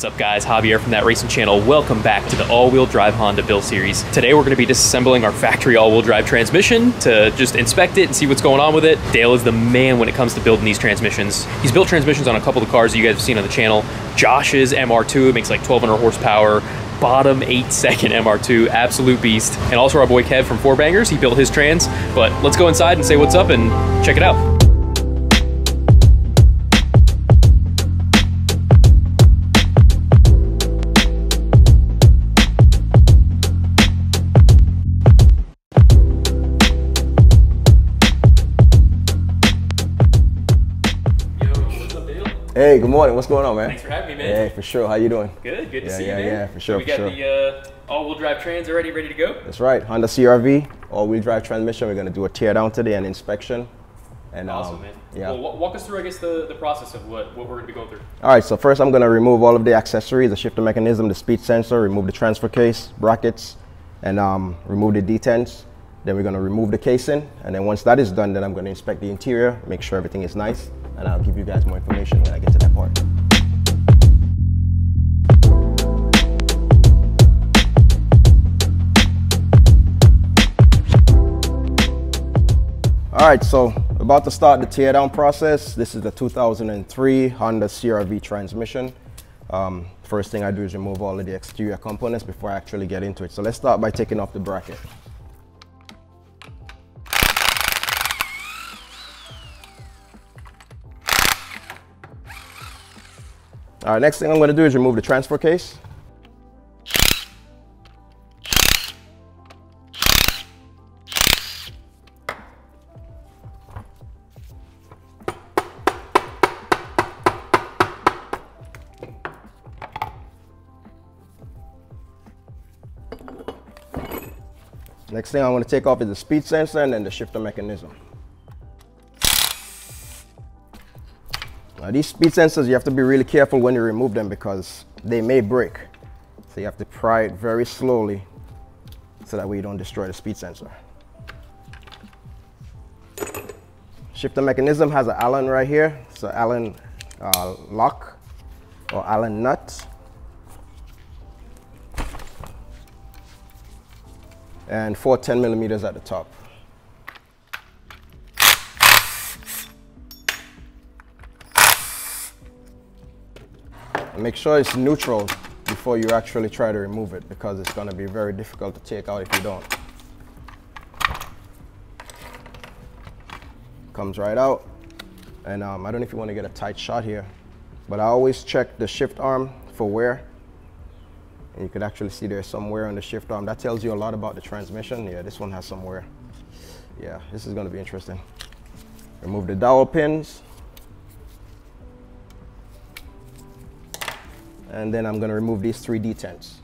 What's up guys, Javier from That Racing Channel. Welcome back to the all-wheel drive Honda build series. Today we're going to be disassembling our factory all-wheel drive transmission to just inspect it and see what's going on with it. Dale is the man when it comes to building these transmissions. He's built transmissions on a couple of cars that you guys have seen on the channel. Josh's MR2 makes like 1200 horsepower bottom eight second MR2, absolute beast. And also our boy Kev from Four Bangers, he built his trans. But let's go inside and say what's up and check it out. Hey, good morning. What's going on, man? Thanks for having me, man. Hey, for sure. How you doing? Good, good to Yeah, see yeah, you, man. yeah, for sure, So we for got sure. the uh, all-wheel drive trans already ready to go. That's right. Honda CRV, all-wheel drive transmission. We're gonna do a tear down today and inspection. And Awesome, um, man. yeah. Well, walk us through, I guess, the, the process of what, what we're going to be going through. All right. So first, I'm gonna remove all of the accessories: the shifter mechanism, the speed sensor, remove the transfer case, brackets, and um, remove the detents. Then we're gonna remove the casing, and then once that is done, then I'm gonna inspect the interior, make sure everything is nice, and I'll give you guys more information when I get to that part. All right, so about to start the teardown process. This is the 2003 Honda CRV transmission. Um, first thing I do is remove all of the exterior components before I actually get into it. So let's start by taking off the bracket. All right, next thing I'm gonna do is remove the transfer case. Next thing I want to take off is the speed sensor and then the shifter mechanism. Now these speed sensors, you have to be really careful when you remove them because they may break. So you have to pry it very slowly so that way you don't destroy the speed sensor. Shifter mechanism has an Allen right here. So Allen uh, lock or Allen nut. and four 10 millimeters at the top. Make sure it's neutral before you actually try to remove it because it's going to be very difficult to take out if you don't. Comes right out. And um, I don't know if you want to get a tight shot here, but I always check the shift arm for wear and you can actually see there's some wear on the shift arm. That tells you a lot about the transmission. Yeah, this one has some wear. Yeah, this is gonna be interesting. Remove the dowel pins. And then I'm gonna remove these three detents.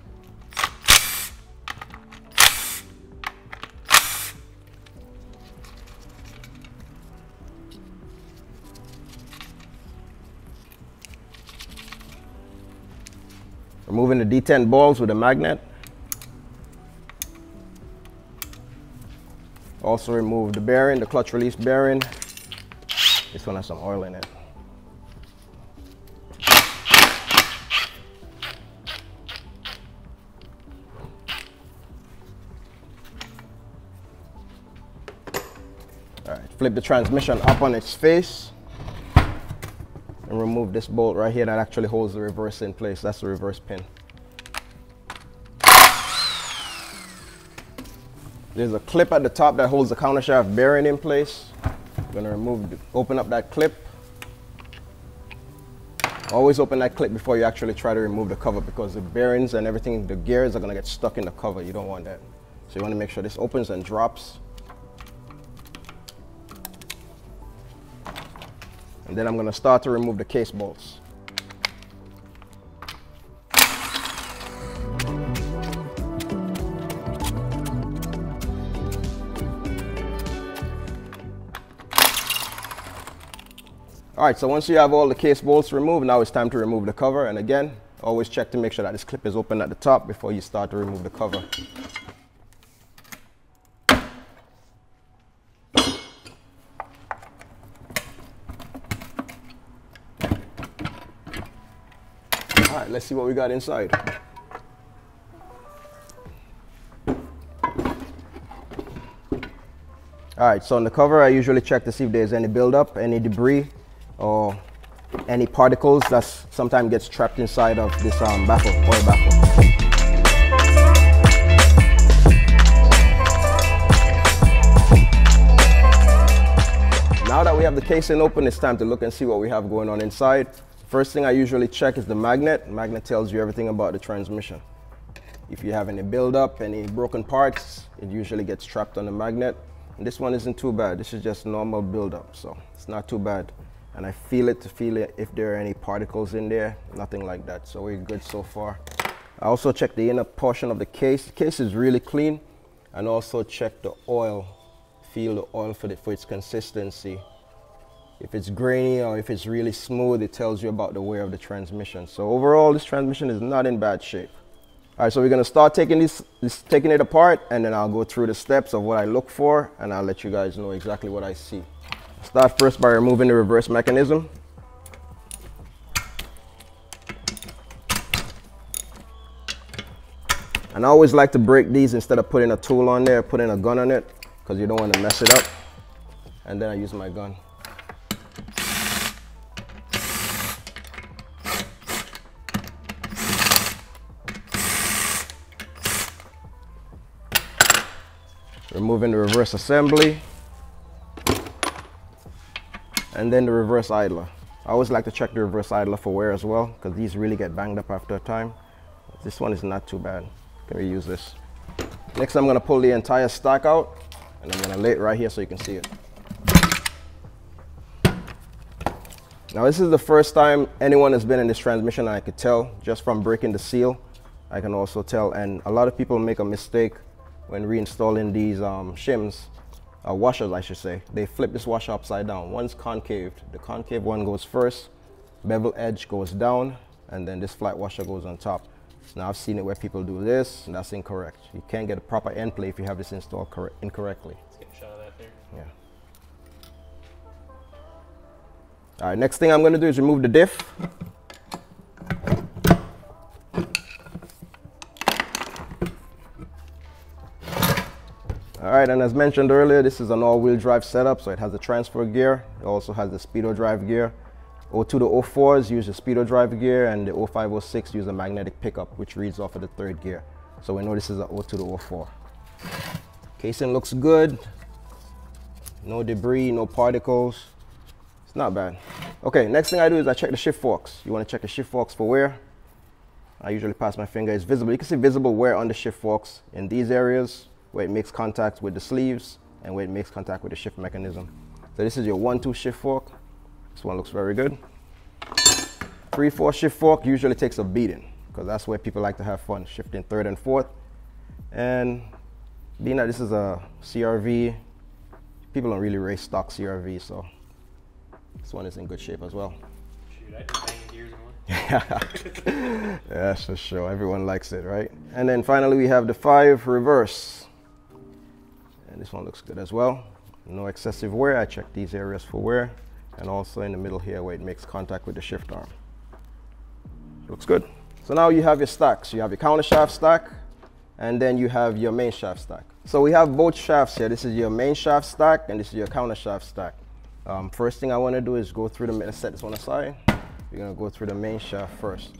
Removing the detent balls with a magnet. Also remove the bearing, the clutch release bearing. This one has some oil in it. Flip the transmission up on its face and remove this bolt right here that actually holds the reverse in place. That's the reverse pin. There's a clip at the top that holds the countershaft bearing in place. I'm gonna remove, open up that clip. Always open that clip before you actually try to remove the cover because the bearings and everything, the gears are gonna get stuck in the cover. You don't want that. So you wanna make sure this opens and drops. And then I'm gonna start to remove the case bolts. All right, so once you have all the case bolts removed, now it's time to remove the cover. And again, always check to make sure that this clip is open at the top before you start to remove the cover. Let's see what we got inside. All right, so on the cover, I usually check to see if there's any buildup, any debris, or any particles that sometimes gets trapped inside of this um, baffle, oil baffle. Now that we have the casing open, it's time to look and see what we have going on inside. First thing I usually check is the magnet. Magnet tells you everything about the transmission. If you have any buildup, any broken parts, it usually gets trapped on the magnet. And this one isn't too bad. This is just normal buildup, so it's not too bad. And I feel it to feel it if there are any particles in there, nothing like that. So we're good so far. I also check the inner portion of the case. The case is really clean. And also check the oil, feel the oil for, the, for its consistency. If it's grainy or if it's really smooth, it tells you about the wear of the transmission. So overall, this transmission is not in bad shape. All right, so we're gonna start taking this, this, taking it apart and then I'll go through the steps of what I look for and I'll let you guys know exactly what I see. Start first by removing the reverse mechanism. And I always like to break these instead of putting a tool on there, putting a gun on it, because you don't want to mess it up. And then I use my gun. Removing the reverse assembly and then the reverse idler. I always like to check the reverse idler for wear as well because these really get banged up after a time. This one is not too bad. Can reuse this. Next I'm going to pull the entire stack out and I'm going to lay it right here so you can see it. Now this is the first time anyone has been in this transmission I could tell just from breaking the seal. I can also tell and a lot of people make a mistake when reinstalling these um, shims, uh, washers I should say, they flip this washer upside down. One's concaved. The concave one goes first, bevel edge goes down, and then this flat washer goes on top. Now I've seen it where people do this, and that's incorrect. You can't get a proper end play if you have this installed incorrectly. Let's get a shot of that there. Yeah. All right, next thing I'm gonna do is remove the diff. Right, and as mentioned earlier, this is an all-wheel drive setup, so it has a transfer gear. It also has the speedo drive gear. 02 to 04s use the speedo drive gear, and the 0506 use a magnetic pickup, which reads off of the third gear. So we know this is a 02 to 04. Casing looks good. No debris, no particles. It's not bad. Okay, next thing I do is I check the shift forks. You want to check the shift forks for wear. I usually pass my finger. It's visible. You can see visible wear on the shift forks in these areas where it makes contact with the sleeves and where it makes contact with the shift mechanism. So this is your one, two shift fork. This one looks very good. Three, four shift fork usually takes a beating because that's where people like to have fun, shifting third and fourth. And being that this is a CRV, people don't really race stock CRV, so this one is in good shape as well. yeah, that's for sure. Everyone likes it, right? And then finally, we have the five reverse. And this one looks good as well. No excessive wear. I check these areas for wear. And also in the middle here where it makes contact with the shift arm. Looks good. So now you have your stacks. You have your counter shaft stack, and then you have your main shaft stack. So we have both shafts here. This is your main shaft stack, and this is your counter shaft stack. Um, first thing I want to do is go through the, let's set this one aside. We're going to go through the main shaft first.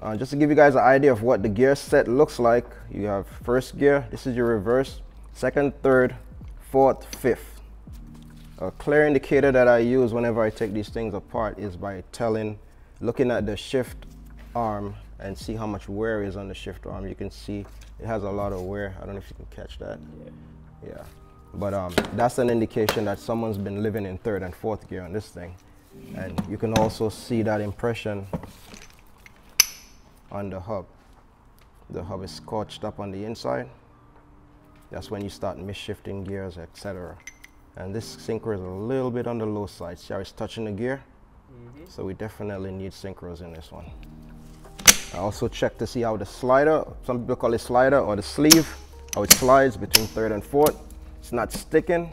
Uh, just to give you guys an idea of what the gear set looks like, you have first gear, this is your reverse, second, third, fourth, fifth. A clear indicator that I use whenever I take these things apart is by telling, looking at the shift arm and see how much wear is on the shift arm. You can see it has a lot of wear. I don't know if you can catch that. Yeah. yeah. But um, that's an indication that someone's been living in third and fourth gear on this thing. And you can also see that impression on the hub. The hub is scorched up on the inside that's when you start misshifting gears, etc. And this synchro is a little bit on the low side. See how it's touching the gear? Mm -hmm. So we definitely need synchros in this one. I also check to see how the slider, some people call it slider or the sleeve, how it slides between third and fourth. It's not sticking.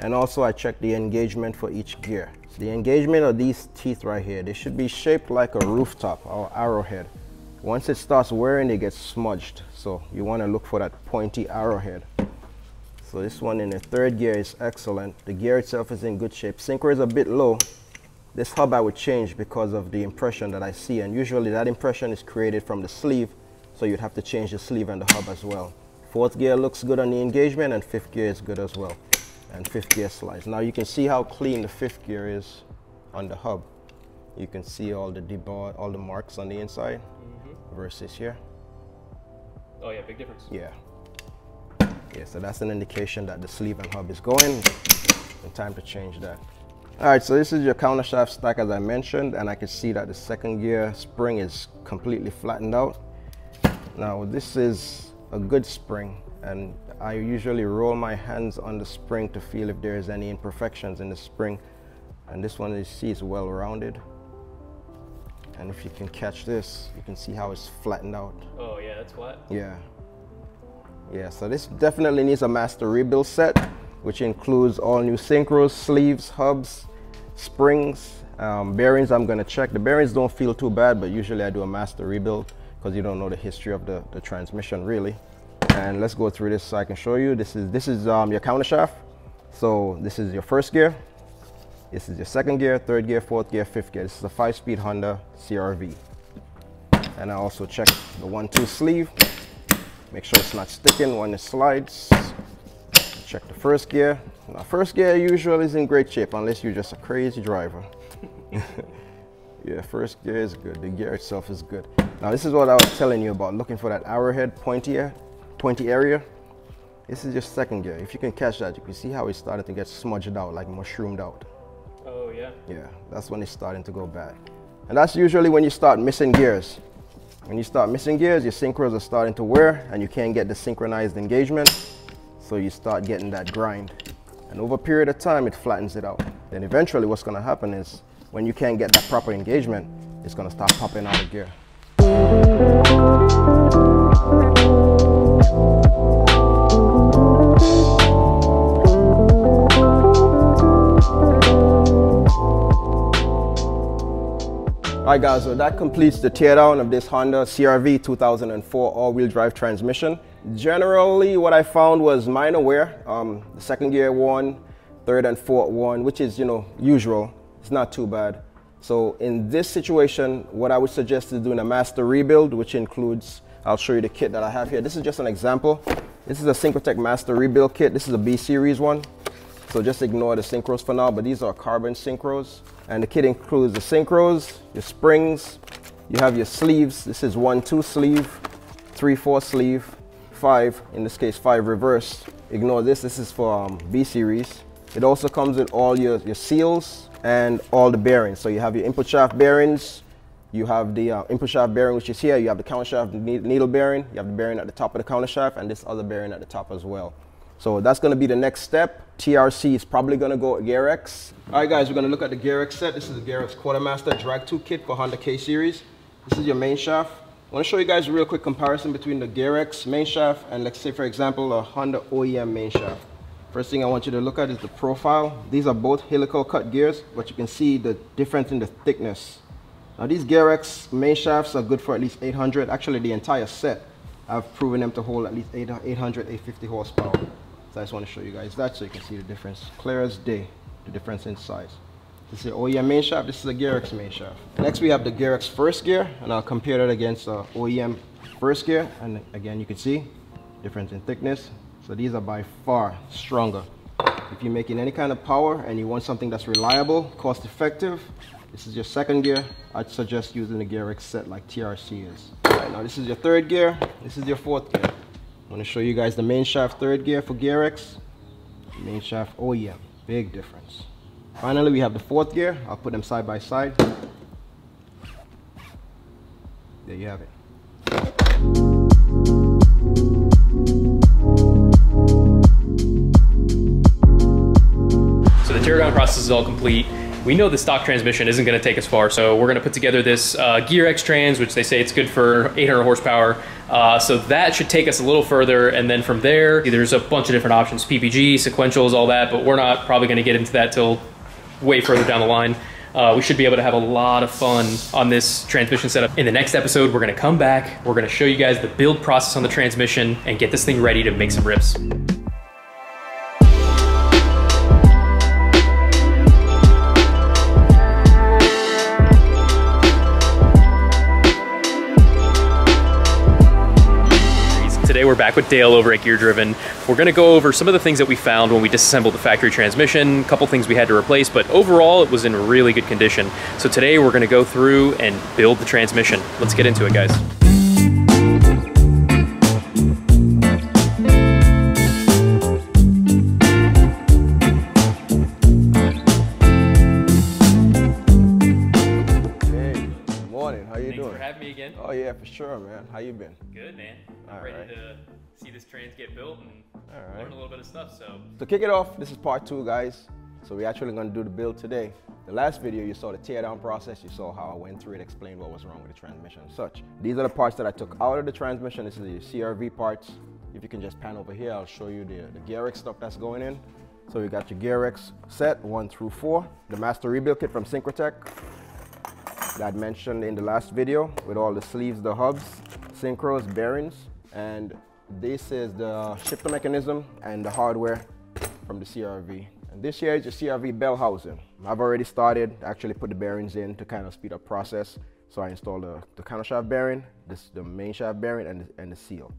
And also I check the engagement for each gear. So the engagement of these teeth right here, they should be shaped like a rooftop or arrowhead. Once it starts wearing, it gets smudged. So you want to look for that pointy arrowhead. So this one in the third gear is excellent. The gear itself is in good shape. Synchro is a bit low. This hub I would change because of the impression that I see. And usually that impression is created from the sleeve. So you'd have to change the sleeve and the hub as well. Fourth gear looks good on the engagement and fifth gear is good as well. And fifth gear slides. Now you can see how clean the fifth gear is on the hub. You can see all the debar, all the marks on the inside. Versus here. Oh yeah, big difference. Yeah. Yeah, so that's an indication that the sleeve and hub is going and time to change that. All right, so this is your counter shaft stack as I mentioned, and I can see that the second gear spring is completely flattened out. Now this is a good spring and I usually roll my hands on the spring to feel if there's any imperfections in the spring and this one you see is well rounded and if you can catch this you can see how it's flattened out oh yeah that's flat yeah yeah so this definitely needs a master rebuild set which includes all new synchros sleeves hubs springs um, bearings I'm going to check the bearings don't feel too bad but usually I do a master rebuild because you don't know the history of the, the transmission really. And let's go through this so I can show you. This is, this is um, your counter shaft. So this is your first gear. This is your second gear, third gear, fourth gear, fifth gear. This is a five-speed Honda CRV. And I also check the one-two sleeve. Make sure it's not sticking when it slides. Check the first gear. Now, first gear usually is in great shape unless you're just a crazy driver. yeah, first gear is good. The gear itself is good. Now this is what I was telling you about, looking for that arrowhead pointy, pointy area. This is your second gear. If you can catch that, you can see how it started to get smudged out, like mushroomed out. Yeah? Yeah, that's when it's starting to go bad. And that's usually when you start missing gears. When you start missing gears, your synchros are starting to wear and you can't get the synchronized engagement. So you start getting that grind. And over a period of time, it flattens it out. Then eventually what's gonna happen is when you can't get that proper engagement, it's gonna start popping out of gear. Alright guys, so that completes the teardown of this Honda CRV 2004 all-wheel drive transmission. Generally, what I found was minor wear. Um, the second gear one, third and fourth one, which is, you know, usual. It's not too bad. So in this situation, what I would suggest is doing a master rebuild, which includes, I'll show you the kit that I have here. This is just an example. This is a Synchrotech master rebuild kit. This is a B series one. So just ignore the synchros for now, but these are carbon synchros. And the kit includes the synchros, your springs, you have your sleeves. This is one, two sleeve, three, four sleeve, five, in this case, five reverse. Ignore this, this is for um, B series. It also comes with all your, your seals, and all the bearings. So you have your input shaft bearings, you have the uh, input shaft bearing which is here, you have the counter shaft needle bearing, you have the bearing at the top of the counter shaft and this other bearing at the top as well. So that's gonna be the next step. TRC is probably gonna go GearX. All right guys, we're gonna look at the GearX set. This is the GearX Quartermaster Drag 2 kit for Honda K Series. This is your main shaft. I wanna show you guys a real quick comparison between the GearX main shaft and let's say for example, a Honda OEM main shaft. First thing I want you to look at is the profile. These are both helical cut gears, but you can see the difference in the thickness. Now these GearX main shafts are good for at least 800. Actually, the entire set, I've proven them to hold at least 800, 850 horsepower. So I just want to show you guys that so you can see the difference. Clear as day, the difference in size. This is the OEM main shaft, this is the GearX main shaft. Next we have the GearX first gear, and I'll compare that against uh, the OEM first gear. And again, you can see difference in thickness, so these are by far stronger. If you're making any kind of power and you want something that's reliable, cost effective, this is your second gear. I'd suggest using the GearX set like TRC is. All right, now this is your third gear. This is your fourth gear. I want to show you guys the main shaft third gear for GearX. Main shaft oh OEM, big difference. Finally, we have the fourth gear. I'll put them side by side. There you have it. So the teardown process is all complete. We know the stock transmission isn't going to take us far. So we're going to put together this uh, Gear X Trans, which they say it's good for 800 horsepower. Uh, so that should take us a little further. And then from there, there's a bunch of different options, PPG, sequentials, all that, but we're not probably going to get into that till way further down the line. Uh, we should be able to have a lot of fun on this transmission setup. In the next episode, we're gonna come back, we're gonna show you guys the build process on the transmission and get this thing ready to make some rips. We're back with Dale over at Gear Driven. We're gonna go over some of the things that we found when we disassembled the factory transmission, a couple things we had to replace, but overall it was in really good condition. So today we're gonna go through and build the transmission. Let's get into it, guys. Sure, man. How you been? Good, man. I'm All ready right. to see this trans get built and right. learn a little bit of stuff. So To kick it off, this is part two, guys. So we're actually gonna do the build today. The last video, you saw the teardown process. You saw how I went through it, explained what was wrong with the transmission and such. These are the parts that I took out of the transmission. This is the CRV parts. If you can just pan over here, I'll show you the, the Gear X stuff that's going in. So you got your Gear X set, one through four. The master rebuild kit from Synchrotech that I mentioned in the last video with all the sleeves, the hubs, synchros, bearings. And this is the shifter mechanism and the hardware from the CRV. And this here is your CRV bell housing. I've already started, actually put the bearings in to kind of speed up process. So I installed the, the counter shaft bearing, this the main shaft bearing and the, and the seal.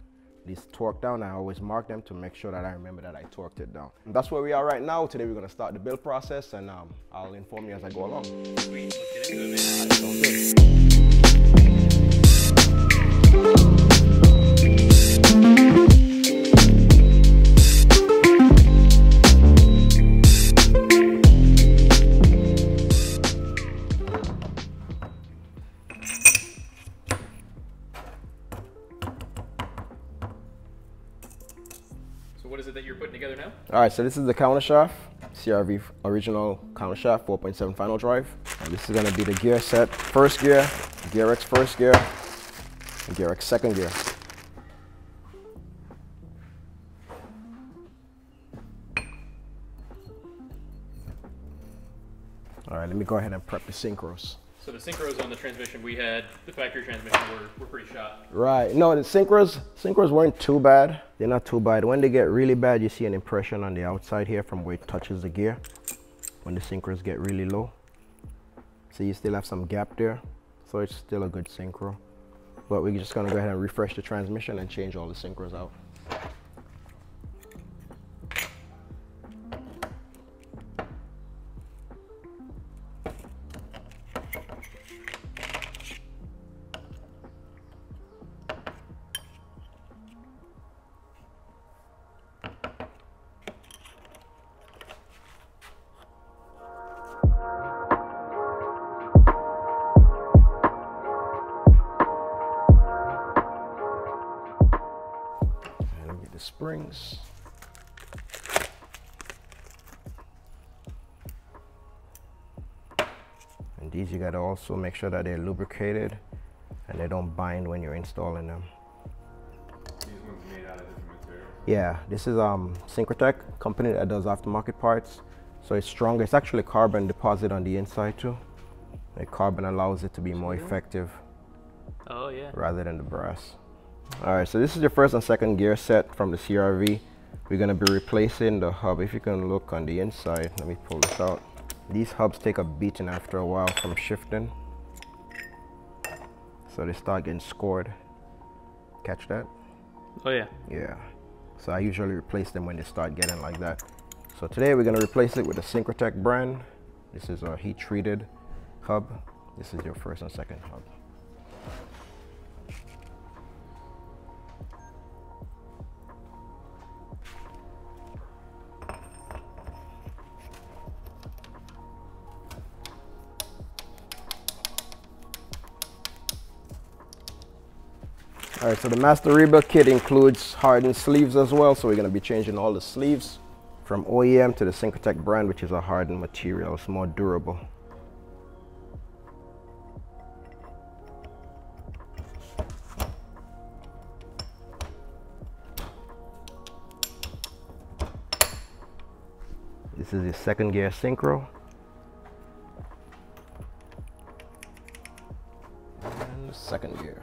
These torque down, I always mark them to make sure that I remember that I torqued it down. And that's where we are right now. Today we're gonna start the build process and um, I'll inform you as I go along. sweet, All right, so this is the counter shaft, CRV original counter shaft, 4.7 final drive. And this is gonna be the gear set, first gear, Gear X first gear, and Gear X second gear. All right, let me go ahead and prep the synchros. So the synchros on the transmission we had, the factory transmission were, were pretty shot. Right. No, the synchros, synchros weren't too bad. They're not too bad. When they get really bad, you see an impression on the outside here from where it touches the gear. When the synchros get really low. So you still have some gap there. So it's still a good synchro. But we're just gonna go ahead and refresh the transmission and change all the synchros out. Also make sure that they're lubricated and they don't bind when you're installing them. These ones made out of different materials. Yeah, this is um Synchrotech company that does aftermarket parts. So it's stronger. It's actually carbon deposit on the inside too. The carbon allows it to be more effective Oh yeah. rather than the brass. All right, so this is your first and second gear set from the CRV. We're gonna be replacing the hub. If you can look on the inside, let me pull this out. These hubs take a beating after a while from shifting. So they start getting scored. Catch that? Oh yeah. Yeah. So I usually replace them when they start getting like that. So today we're gonna replace it with the Synchrotech brand. This is a heat treated hub. This is your first and second hub. All right, so the Master Rebuild kit includes hardened sleeves as well. So we're gonna be changing all the sleeves from OEM to the Synchrotech brand, which is a hardened material. It's more durable. This is the second gear synchro. And second gear.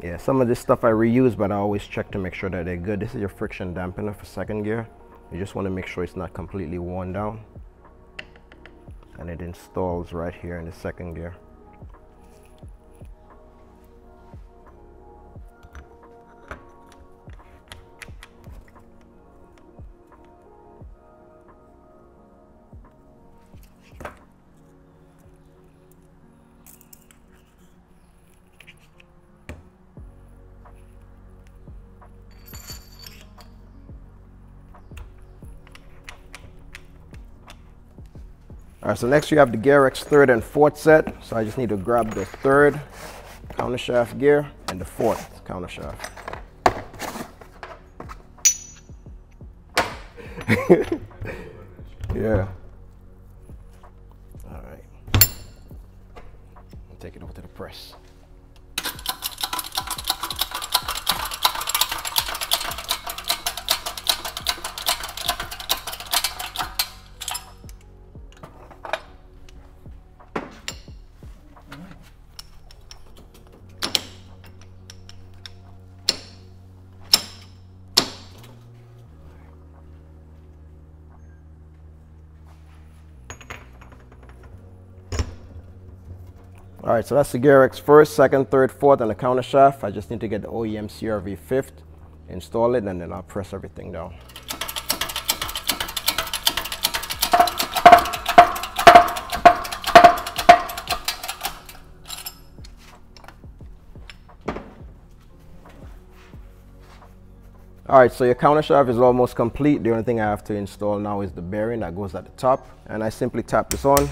Yeah, some of this stuff I reuse, but I always check to make sure that they're good. This is your friction dampener for second gear. You just want to make sure it's not completely worn down. And it installs right here in the second gear. All right, so next you have the GearX third and fourth set. So I just need to grab the third countershaft gear and the fourth countershaft. yeah. All right. I'll take it over to the press. Right, so that's the GearX first, second, third, fourth, and the counter shaft. I just need to get the OEM CRV fifth, install it, and then I'll press everything down. All right, so your counter shaft is almost complete. The only thing I have to install now is the bearing that goes at the top. And I simply tap this on.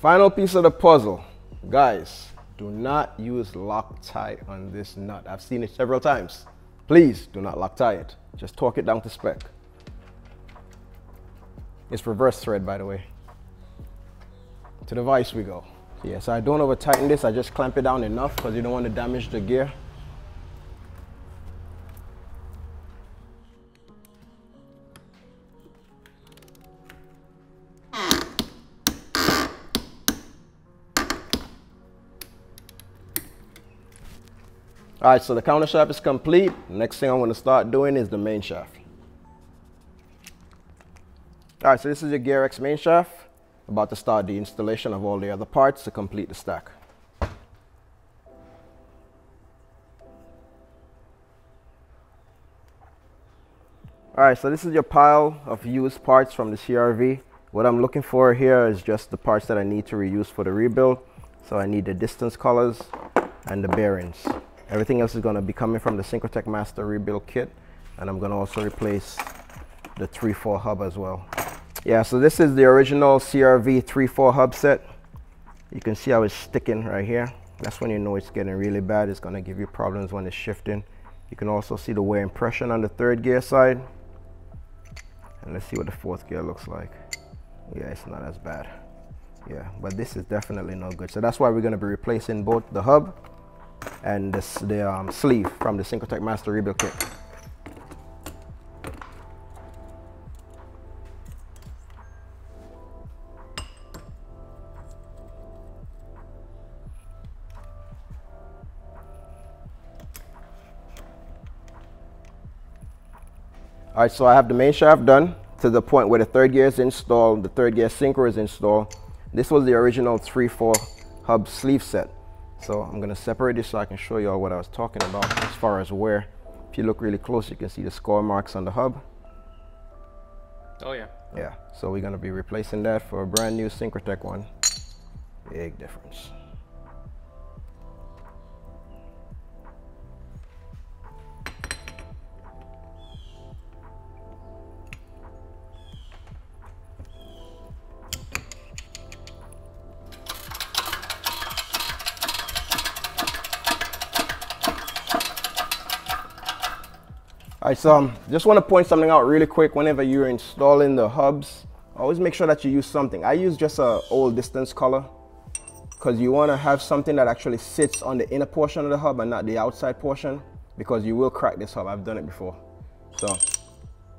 Final piece of the puzzle. Guys, do not use Loctite on this nut. I've seen it several times. Please do not Loctite it. Just torque it down to spec. It's reverse thread, by the way. To the vise we go. Yeah, so I don't over tighten this. I just clamp it down enough because you don't want to damage the gear. All right, so the counter shaft is complete. Next thing I'm going to start doing is the main shaft. All right, so this is your GearX main shaft. About to start the installation of all the other parts to complete the stack. All right, so this is your pile of used parts from the CRV. What I'm looking for here is just the parts that I need to reuse for the rebuild. So I need the distance collars and the bearings. Everything else is going to be coming from the Synchrotech Master rebuild kit. And I'm going to also replace the 3-4 hub as well. Yeah, so this is the original CRV 3-4 hub set. You can see how it's sticking right here. That's when you know it's getting really bad. It's going to give you problems when it's shifting. You can also see the wear impression on the third gear side. And let's see what the fourth gear looks like. Yeah, it's not as bad. Yeah, but this is definitely no good. So that's why we're going to be replacing both the hub and this, the um, sleeve from the Synchrotech Master Rebuild Kit. All right, so I have the main shaft done to the point where the third gear is installed, the third gear synchro is installed. This was the original 3-4 hub sleeve set. So I'm gonna separate this so I can show you all what I was talking about as far as wear. If you look really close, you can see the score marks on the hub. Oh yeah. Yeah, so we're gonna be replacing that for a brand new Synchrotech one. Big difference. All right, so um, just want to point something out really quick. Whenever you're installing the hubs, always make sure that you use something. I use just a old distance collar. because you want to have something that actually sits on the inner portion of the hub and not the outside portion because you will crack this hub. I've done it before. So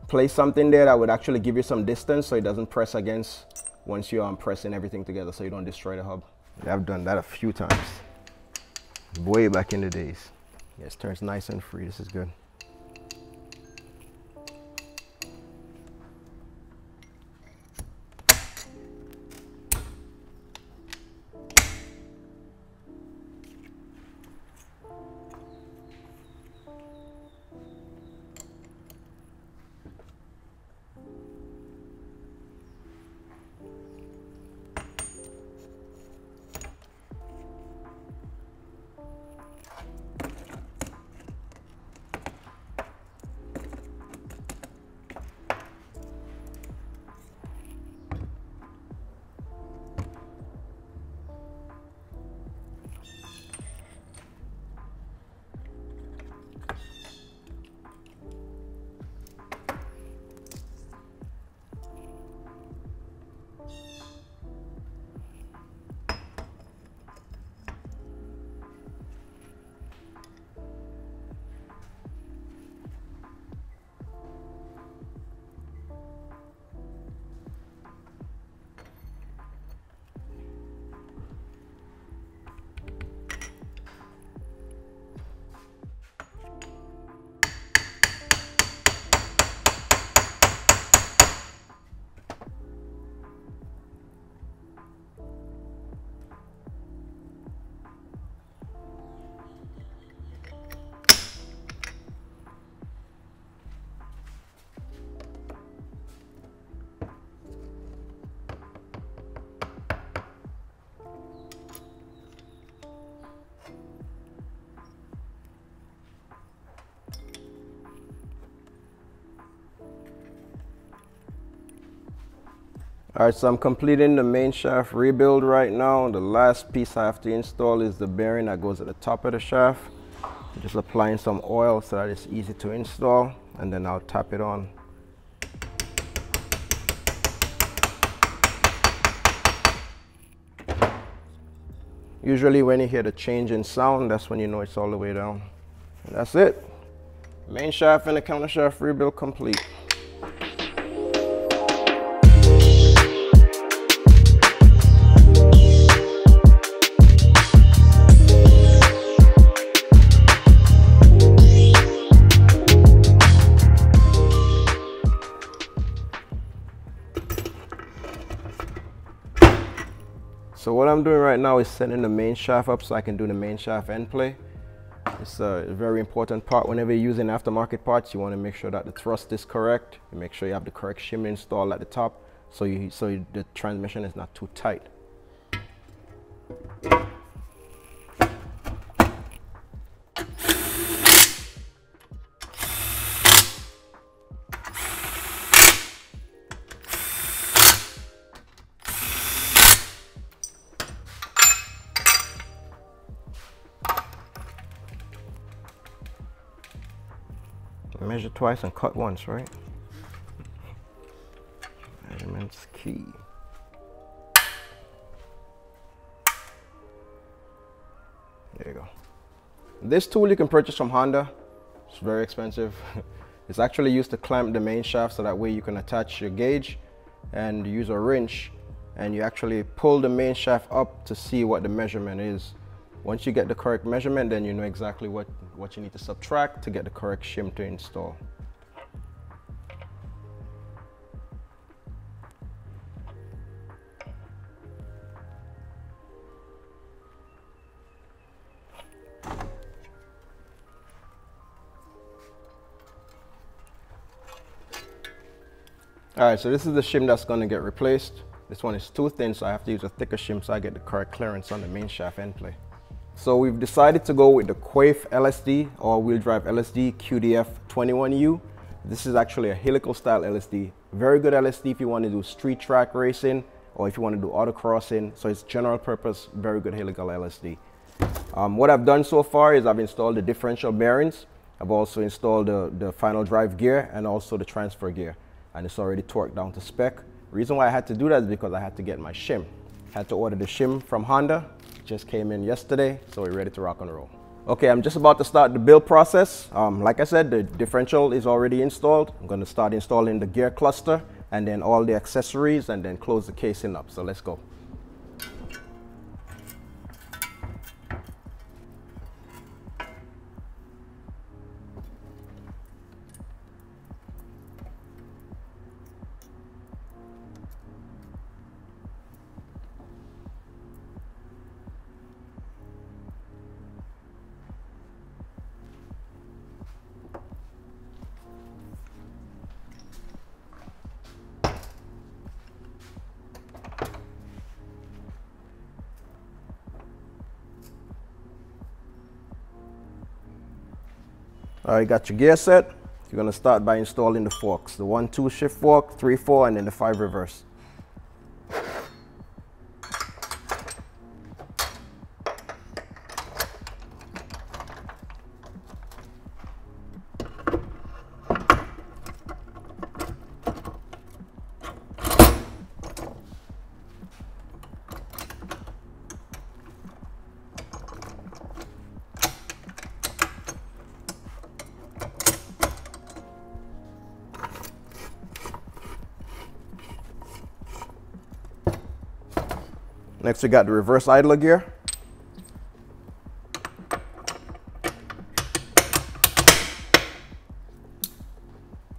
place something there that would actually give you some distance so it doesn't press against once you're um, pressing everything together so you don't destroy the hub. Yeah, I've done that a few times. Way back in the days. Yes, turns nice and free. This is good. All right, so I'm completing the main shaft rebuild right now. The last piece I have to install is the bearing that goes at the top of the shaft. I'm just applying some oil so that it's easy to install and then I'll tap it on. Usually when you hear the change in sound, that's when you know it's all the way down. And that's it. Main shaft and the counter shaft rebuild complete. I'm doing right now is setting the main shaft up so I can do the main shaft end play. It's a very important part. Whenever you're using aftermarket parts, you want to make sure that the thrust is correct. You make sure you have the correct shim installed at the top so, you, so you, the transmission is not too tight. Twice and cut once, right? Measurements key. There you go. This tool you can purchase from Honda. It's very expensive. it's actually used to clamp the main shaft so that way you can attach your gauge and use a wrench and you actually pull the main shaft up to see what the measurement is. Once you get the correct measurement, then you know exactly what, what you need to subtract to get the correct shim to install. All right, so this is the shim that's gonna get replaced. This one is too thin, so I have to use a thicker shim so I get the correct clearance on the main shaft end play. So we've decided to go with the Quaife LSD or wheel drive LSD QDF 21U. This is actually a helical style LSD. Very good LSD if you want to do street track racing or if you want to do autocrossing. So it's general purpose, very good helical LSD. Um, what I've done so far is I've installed the differential bearings. I've also installed the, the final drive gear and also the transfer gear. And it's already torqued down to spec. Reason why I had to do that is because I had to get my shim. Had to order the shim from Honda just came in yesterday, so we're ready to rock and roll. Okay, I'm just about to start the build process. Um, like I said, the differential is already installed. I'm gonna start installing the gear cluster and then all the accessories and then close the casing up. So let's go. All right, got your gear set. You're gonna start by installing the forks. The one, two shift fork, three, four, and then the five reverse. Next, we got the reverse idler gear.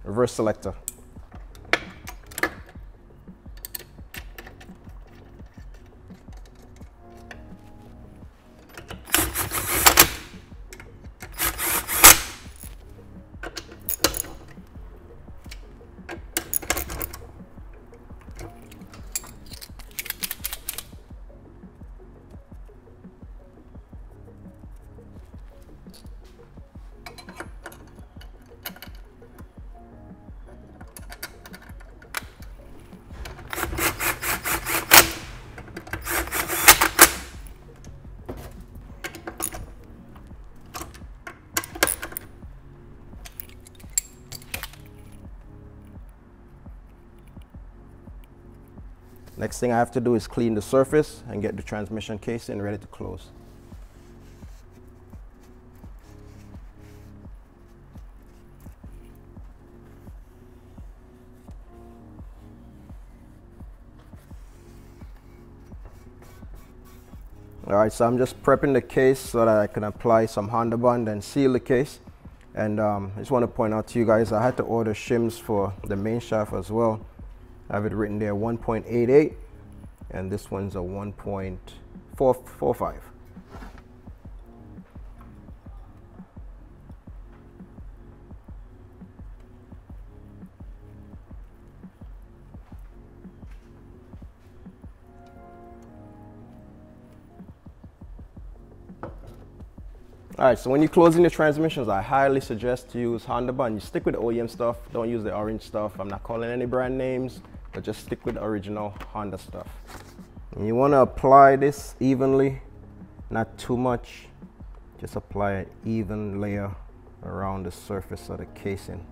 Reverse selector. Next thing I have to do is clean the surface and get the transmission casing ready to close. All right, so I'm just prepping the case so that I can apply some Honda bond and seal the case. And um, I just want to point out to you guys, I had to order shims for the main shaft as well. I have it written there 1.88 and this one's a 1.445. All right, so when you're closing the transmissions, I highly suggest to use Honda bond. You stick with the OEM stuff, don't use the orange stuff. I'm not calling any brand names, but just stick with original Honda stuff. And you wanna apply this evenly, not too much. Just apply an even layer around the surface of the casing.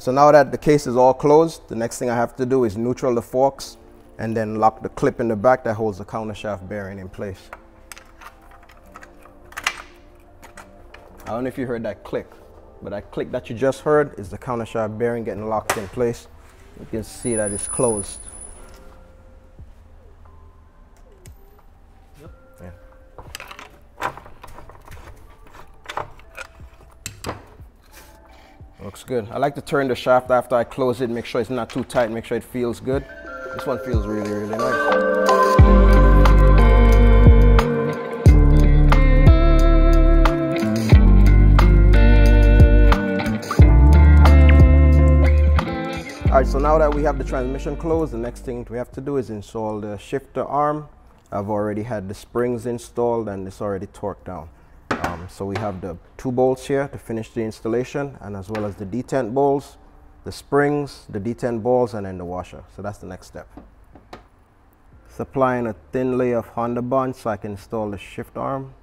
So now that the case is all closed, the next thing I have to do is neutral the forks and then lock the clip in the back that holds the countershaft bearing in place. I don't know if you heard that click, but that click that you just heard is the countershaft bearing getting locked in place. You can see that it's closed. Good. I like to turn the shaft after I close it, make sure it's not too tight, make sure it feels good. This one feels really, really nice. All right, so now that we have the transmission closed, the next thing we have to do is install the shifter arm. I've already had the springs installed and it's already torqued down. So we have the two bolts here to finish the installation and as well as the detent bolts, the springs, the detent balls, and then the washer. So that's the next step. Supplying a thin layer of Honda bond so I can install the shift arm.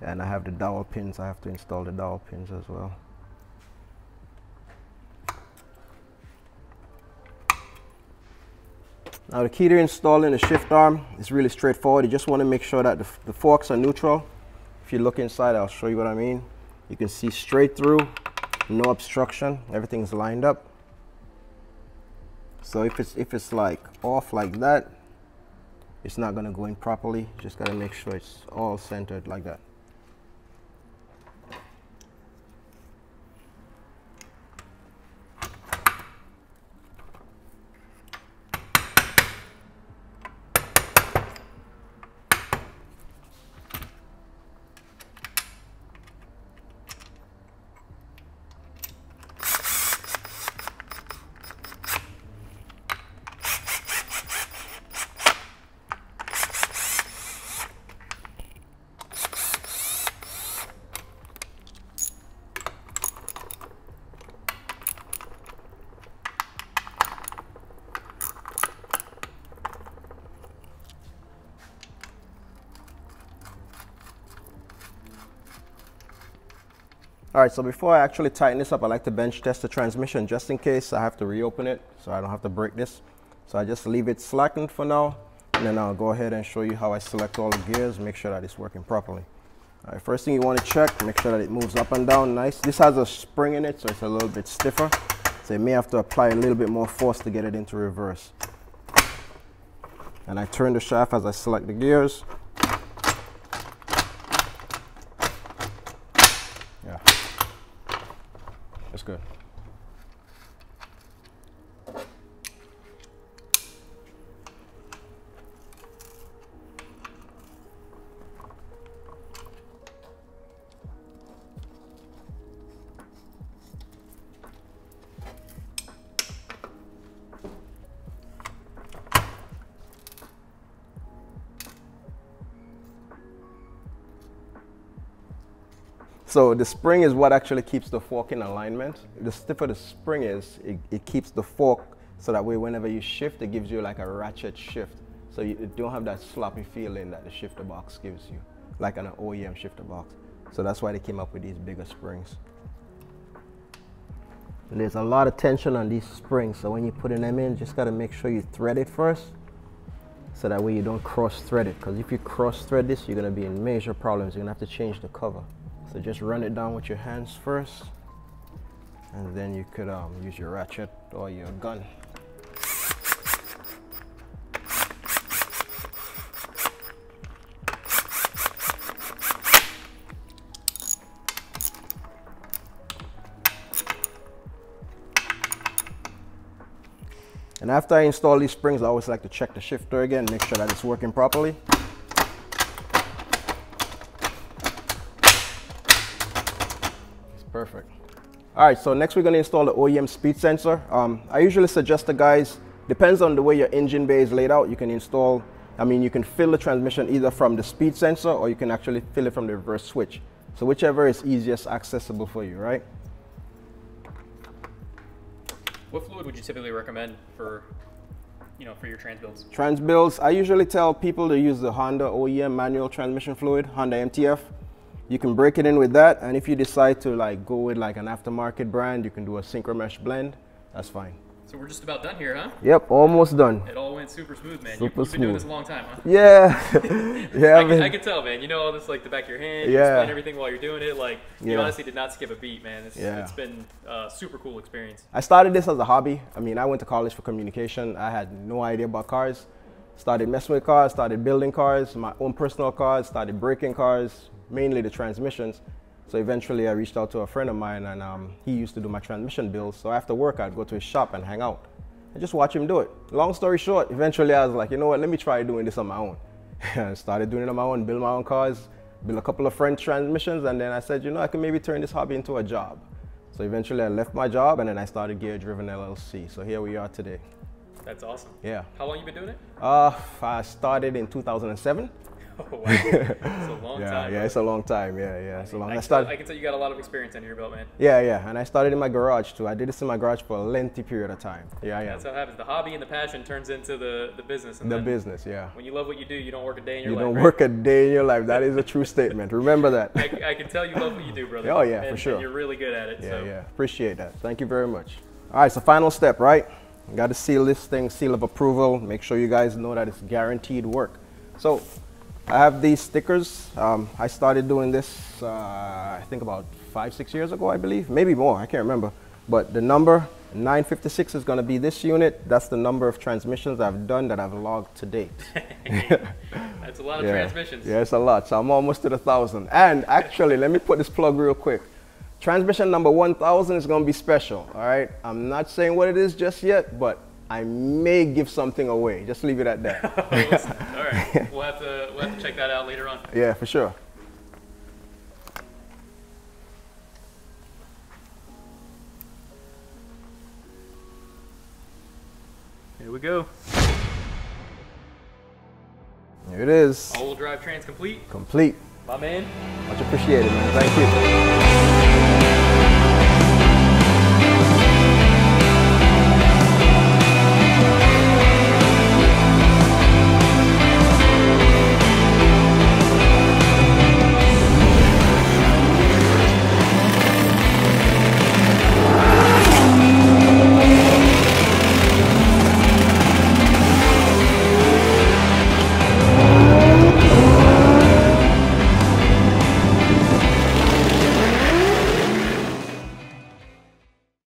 And I have the dowel pins, I have to install the dowel pins as well. Now the key to installing the shift arm is really straightforward. You just want to make sure that the, the, forks are neutral. You look inside, I'll show you what I mean. You can see straight through, no obstruction, everything's lined up. So if it's, if it's like off like that, it's not gonna go in properly. Just gotta make sure it's all centered like that. All right, so before I actually tighten this up, I like to bench test the transmission just in case I have to reopen it so I don't have to break this. So I just leave it slackened for now, and then I'll go ahead and show you how I select all the gears, make sure that it's working properly. All right, first thing you want to check, make sure that it moves up and down nice. This has a spring in it, so it's a little bit stiffer. So you may have to apply a little bit more force to get it into reverse. And I turn the shaft as I select the gears. That's So the spring is what actually keeps the fork in alignment. The stiffer the spring is, it, it, keeps the fork so that way whenever you shift, it gives you like a ratchet shift. So you don't have that sloppy feeling that the shifter box gives you, like an OEM shifter box. So that's why they came up with these bigger springs. And there's a lot of tension on these springs, so when you put them in, just gotta make sure you thread it first, so that way you don't cross thread it. Because if you cross thread this, you're gonna be in major problems. You're gonna have to change the cover. So just run it down with your hands first and then you could um, use your ratchet or your gun. And after I install these springs, I always like to check the shifter again, make sure that it's working properly. All right, so next we're gonna install the OEM speed sensor. Um, I usually suggest the guys, depends on the way your engine bay is laid out, you can install, I mean, you can fill the transmission either from the speed sensor or you can actually fill it from the reverse switch. So whichever is easiest accessible for you, right? What fluid would you typically recommend for, you know, for your trans builds? Trans builds, I usually tell people to use the Honda OEM manual transmission fluid, Honda MTF you can break it in with that and if you decide to like go with like an aftermarket brand you can do a synchromesh blend. That's fine. So we're just about done here huh? Yep almost done. It all went super smooth man. Super you, have smooth. been doing this a long time huh? Yeah. Yeah I, can, I, can, tell man. You know all this like the back of your hand you yeah. explain everything while you're doing it. Like you yeah. honestly did not skip a beat man. It's, yeah. it's been a super cool experience. I started this as a hobby. I mean i went to college for communication. I had no idea about cars. Started messing with cars started building cars my own personal cars started breaking cars mainly the transmissions. So eventually I reached out to a friend of mine and um, he used to do my transmission bills. So after work, I'd go to his shop and hang out and just watch him do it. Long story short, eventually I was like, you know what, let me try doing this on my own. I started doing it on my own, build my own cars, build a couple of French transmissions, and then I said, you know, I can maybe turn this hobby into a job. So eventually I left my job and then I started Gear Driven LLC. So here we are today. That's awesome. Yeah. How long you been doing it? Uh, I started in 2007. Oh wow, it's a long yeah, time. yeah, it's a long time. Yeah, yeah, it's a long. I, I can started. tell, I can tell you got a lot of experience under your belt, man. yeah, yeah, and I started in my garage too. I did this in my garage for a lengthy period of time. Yeah, yeah. That's how it happens. The hobby and the passion turns into the, the business. And The business, yeah. When you love what you do, you don't work a day in your You life. don't right? work a day in your life. That is a true statement. Remember that. I, I can tell you love what you do, brother. Oh, yeah, for sure. And you're really good at it. Yeah, so. yeah. Appreciate that. Thank you very much. All right, so final step, right? Got to seal this thing, seal of approval. Make sure you guys know that it's guaranteed work. So I have these stickers. Um, I started doing this, uh, I think about five, six years ago, I believe. Maybe more, I can't remember. But the number 956 is going to be this unit. That's the number of transmissions I've done that I've logged to date. That's a lot of yeah. transmissions. Yeah, it's a lot. So I'm almost to the thousand. And actually, let me put this plug real quick. Transmission number 1000 is going to be special. All right. I'm not saying what it is just yet, but I may give something away. Just leave it at that. All right, we'll have to we'll have to check that out later on. yeah, for sure. Here we go. Here it is. All-wheel drive trans complete. Complete. My man. Much appreciated, man. Thank you.